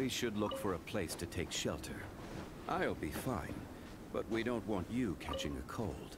We should look for a place to take shelter. I'll be fine, but we don't want you catching a cold.